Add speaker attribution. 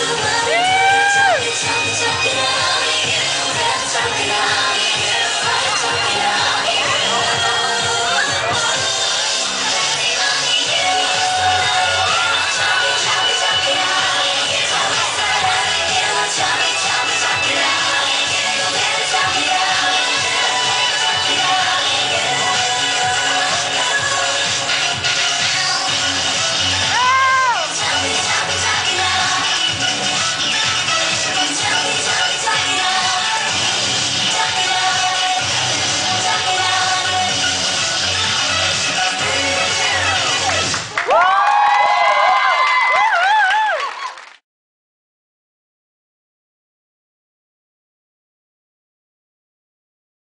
Speaker 1: 그 마음을 참 참 참